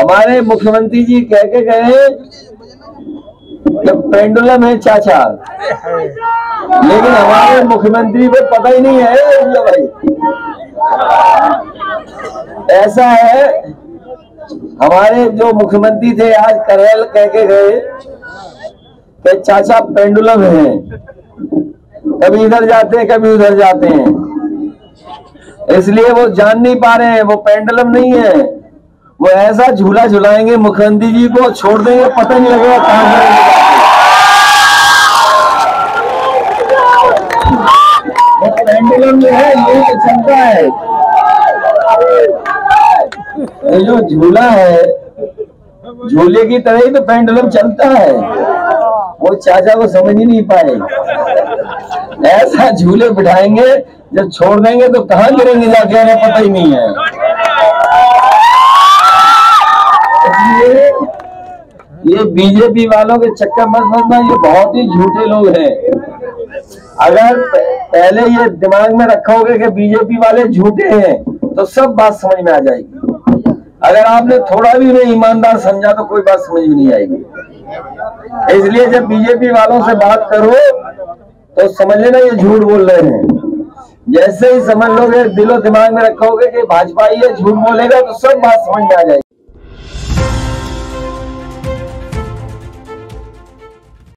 हमारे मुख्यमंत्री जी कह के गए पेंडुलम है चाचा। लेकिन हमारे मुख्यमंत्री को पता ही नहीं है भाई। ऐसा है, हमारे जो मुख्यमंत्री थे आज करेल कह के गए कि चाचा पेंडुलम है। कभी इधर जाते हैं, कभी उधर जाते हैं। इसलिए वो जान नहीं पा रहे हैं, वो पेंडुलम नहीं है। वो ऐसा झूला झुलाएँगे मुख्यमंत्री जी को छोड़ देंगे, पता नहीं लगेगा कहाँ पेंडुलम है है। ये जो झूला है, झूले की तरह ही तो पेंडुलम चलता है। वो चाचा को समझ ही नहीं पाए। ऐसा झूले बिठाएँगे, जब छोड़ देंगे तो कहाँ गिरेंगे जाके पता ही नहीं है। ये बीजेपी वालों के चक्कर मत फंसना ये बहुत ही झूठे लोग हैं। अगर पहले ये दिमाग में रखोगे कि बीजेपी वाले झूठे हैं तो सब बात समझ में आ जाएगी। अगर आपने थोड़ा भी उन्हें ईमानदार समझा तो कोई बात समझ में नहीं आएगी। इसलिए जब बीजेपी वालों से बात करो तो समझ लेना ये झूठ बोल रहे हैं। जैसे ही समझ लोगे, दिलो दिमाग में रखोगे कि भाजपा ये झूठ बोलेगा तो सब बात समझ में आ जाएगी।